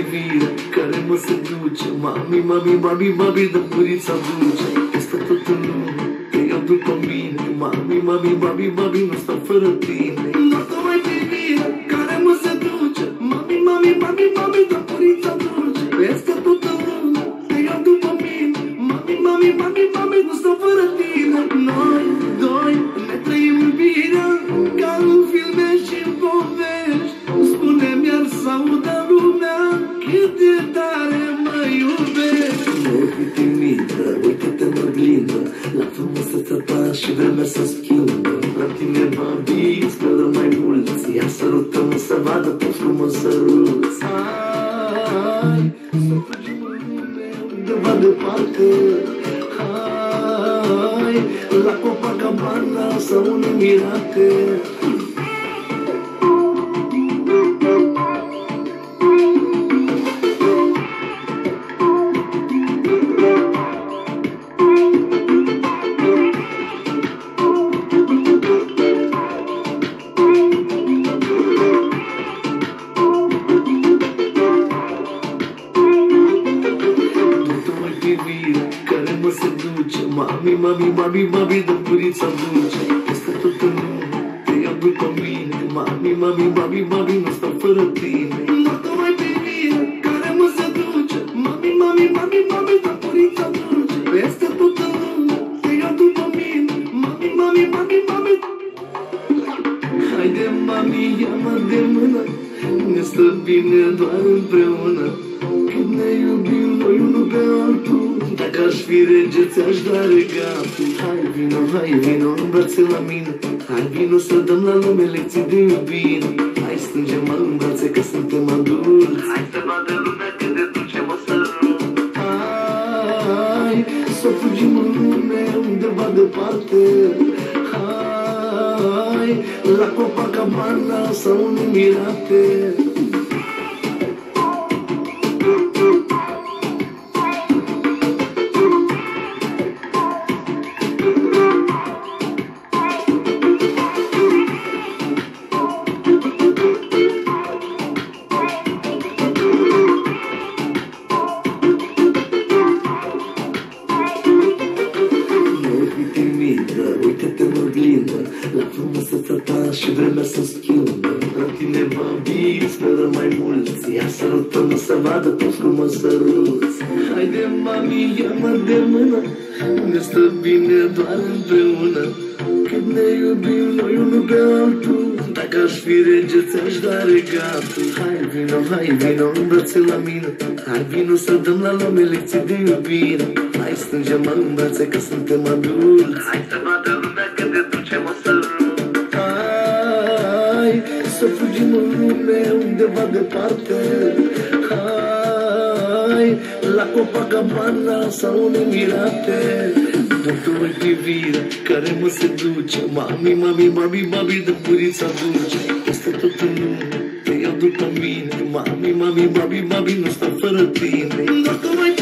privire care mă seduce. Mami, mami, mami, mami, dă purița dulce Este tot în lume, te iau după mine. Mami, mami, mami, mami, nu stau fără tine să schimbă La tine va vis fără mai mulți. Ia sărutăm să vadă tot frumos săruți Hai, să fugim în lume undeva departe. Hai, la Copacabana sau în Emirate Mami, mami, mami, mami, dă purița dulce Este tot în lume, te iau după mine. Mami, mami, mami, mami, nu stau fără tine. Dă-te mai privire care mă seduce. Mami, mami, mami, mami, dă purița dulce Este tot în lume, te iau după mine. Mami, mami, mami, mami. Haide, mami, ia-mă de mână. Ne stă bine doar împreună fi rege, ți-aș da regatul. Hai, vino, hai, vino, în brațe la mine. Hai, vino să dăm la lume lecții de iubire. Hai, strângem în brațe că suntem adulți. Hai să vadă lumea cât de dulce mă sărut Hai, să fugim în lume undeva departe. Hai, la Copacabana sau în Emirate La frumusețea ta și vremea să schimbă La tine va vis fără mai mulți. Ia sărutăm să vadă tot frumos săruți. Haide mami, ia-mă de mână. Ne stă bine doar împreună. Când ne iubim noi unul pe altul. Dacă aș fi rege, ți-aș da regatul. Hai vino, hai vino, în brațe la mine. Hai vino să dăm la lume lecții de iubire. Hai strângem în brațe că suntem adulți. Hai să vadă lumea cât de dulce mă sărut Hai să fugim în lume undeva departe Hai la Copacabana sau în Emirate. Dă-te o privire care mă seduce. Mami, mami, mami, mami, dă purița dulce Este tot în lume, te iau după mine. Mami, mami, mami, mami, nu stau fără tine. Dă-te mai